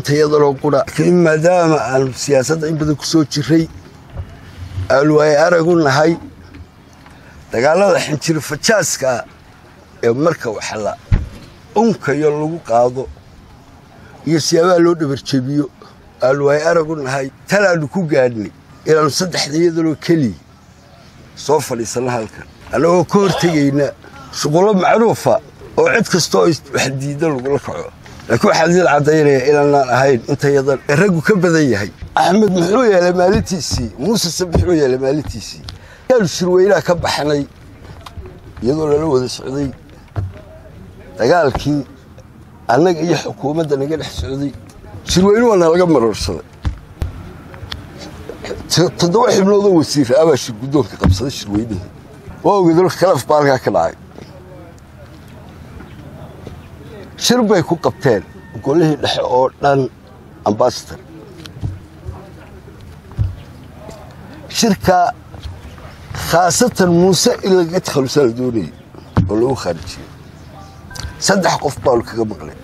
intayadaloo qura. Laakiin maadaama aanu siyaasadda in badan ku soo jiray aanu ay aragu nahay dagaalada xinjiro fajaaska ee marka waxla unkayo lagu qaado iyo siyaabaha loo dhabarjebiyo aanu ay aragu nahay talaannu ku gaadhnay inaannu saddexda iyadaloo keliya soo fadhiisanno halkan. Annagoo ka hortegayna shuqullo macruufa oo cid kastoo wax diidda lagula kaco laakiin waxaa diil caddaynaya inaanaan ahayn intayadan raggu ka ka baxnay iyadoo lala wada socday dagaalkii annaga iyo xukuumadda naga dhex socday. Shirweyne waa nalaga maroorsaday toddoba xibnoodoo qabsaday shirweynihii. Waa ogedol kalaf baa halkaa ka dhacay shir bay ku qabteen golihii dhexe oo dhan ambasador shirka khaasatan muuse in lagaga takhalusaa la doonayay oo lagu khaarijiyey saddex qof baanu kaga maqlay.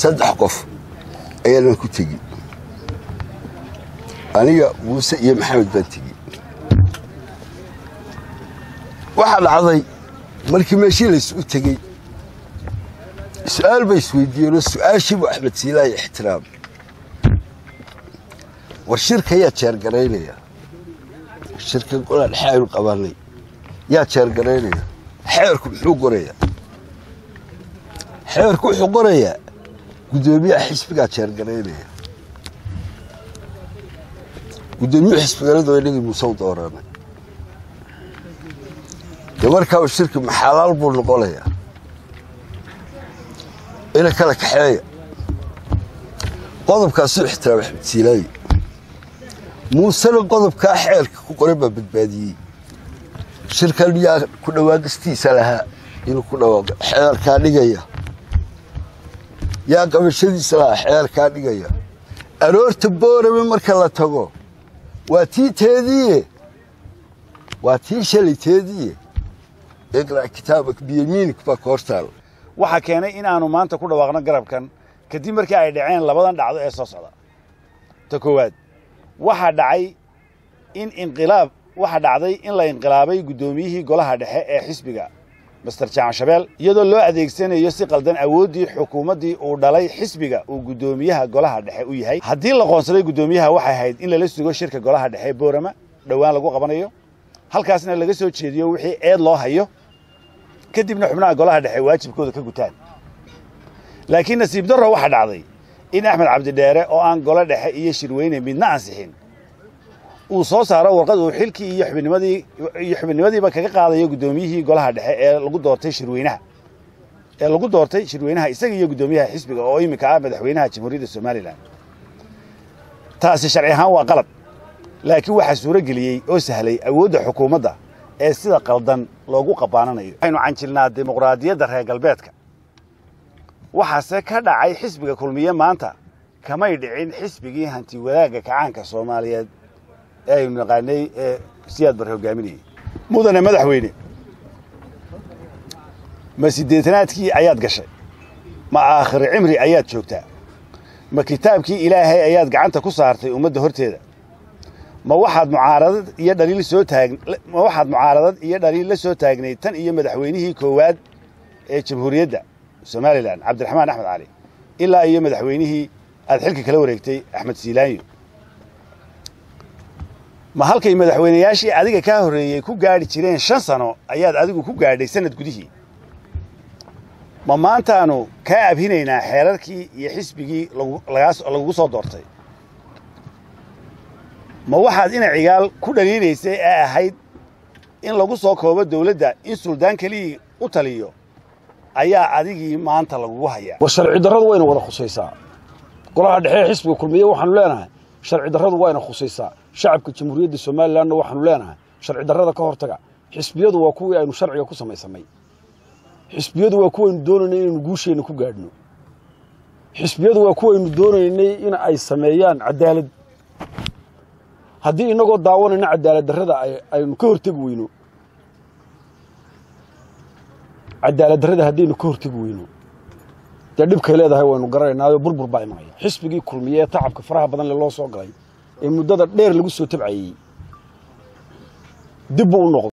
Saddex qof ayaanan ku tegi. Aniga muuse iyo maxamed baan tegi. Waxaa dhacday markii meeshii laysu tegey su'aal bay isweydiiyeenoo su'aashiibu axmed siilaayo ixtiraam. War shirka yaa jeergaraynaya shirka golaa dhexe aynu qabanay yaa jeergaraynaya xeerku muxuu qorayaa? Xeerku wuxuu qorayaa. Guddoomiyaha xisbigaa jeergaraynaya guddoomiyuhu xisbigaladoo inagii muuse u dooranay dee shirki maxalaal buu noqonayaa ina kala kaxeeya. Qodobkaasuu ixtiraam axmed siilaayi muusena qodobkaa xeerka ku qoran baa badbaadiyey. Shirkan yaa ku dhawaaqistiisa lahaa inuu ku dhawaaqo xeerkaa dhigaya. Yaa qabashadiisa lahaa xeerkaa dhigaya. Aroorta boorame marka la tago. Waa tii teediiye waa tii shalay teediiye iqra' kitaabak biyamiinik baa ka hortaal waxaa keenay in aanu maanta ku dhawaaqno garabkan. Kadib markii ay dhaceen labadan dhacdo ee soo socda. Ta koowaad waxaa dhacay in inqilaab waxaa dhacday in la inqilaabay guddoomiyihii golaha dhexe ee xisbiga master jaacan shabeel iyadoo loo adeegsanayo si qaldan awooddii xukuumaddii uu dhalay xisbiga uu guddoomiyaha golaha dhexe u yahay. Haddii la qoonsaday guddoomiyaha waxay ahayd in lala sugo shirka golaha dhexe boorama dhowaan lagu qabanayo. Halkaasna laga soo jeediyo wixii eed loo hayo kadibna xubnaha golaha dhexe waajibkooda ka gutaan. Laakiin nasiib darro waxaa dhacday in axmed cabdidheere oo aan golo dhexe iyo shirweyne midna ansixin uu soo saaro warqad uu xilkii iyo xubinnimadii iyo xubinimadiiba kaga qaadayo guddoomiyihii golaha dhexe ee lagu doortay shirweynaha ee lagu doortay shirweynaha isaga iyo guddoomiyaha xisbiga oo iminka ah madaxweynaha jamhuuriyadda somalilan. Taasi sharci ahaan waa qalad laakiin waxaa suuro geliyey oo sahlay awoodda xukuumadda ee sida qaldan loogu qabaananayo. Waxaynu canjilnaa dimuqraadiyadda reer galbeedka. Waxaase ka dhacay xisbiga kulmiye maanta kamay dhicin xisbigii hanti wadaagga kacaanka soomaaliyeed ee aynu naqaanay ee siyaad bar hogaaminayay. Mudane madaxweyne ma siddeetanaadkii ayaad gashay? Ma aakhiri cimri ayaad joogtaa? Ma kitaabkii ilaahay ayaad gacanta ku saartay ummadda horteeda ma waxaad mucaaradad iyo dhaliil soo taag ma waxaad mucaaradad iyo dhaliil la soo taagnay tan iyo madaxweynihii koowaad ee jamhuuriyadda somalilan cabdiraxmaan axmed cali ilaa iyo madaxweynihii aad xilka kala wareegtay axmed siilaanyo ma halkay madaxweynayaashii adiga kaa horreeyey ku gaadhi jireen shan sano ayaad adigu ku gaadhay sanad gudihii? Ma maantaanu kaa abhinaynaa xeerarkii iyo xisbigii lagugu soo doortay ma waxaad ina cigaal ku dhaliilaysay ee ahayd in lagu soo koobo dawladda in suldaan keliyii u taliyo ayaa adigii maanta lagugu hayaa. War sharci darradu wayna wada khusaysaa. Golaha dhexe xisbiga kulmiye waxaanu leenahay sharci darradu wayna khusaysaa. Shacabka jamhuuriyadda somalilanna waxaanu leenahay sharci darrada ka hortaga. Xisbiyadu waa kuwii aynu sharciga ku samaysamay. Xisbiyadu waa kuwaynu doonaynay inaynu guusheenna ku gaadhno. Xisbiyadu waa kuwaynu doonaynay in ay sameeyaan cadaalad haddii innagoo daawanayna cadaalad darrada aynu ka hortegi weyno. Cadaalad darrada haddaynu ka hortegi weyno. Dee dhibkay leedahay waynu garanaynaayo burbur baa imanaya xisbigii kulmiye ee tacabka faraha badan le loo soo galay. Ee muddada dheer lagu soo tabcayey. Dib buu u noqday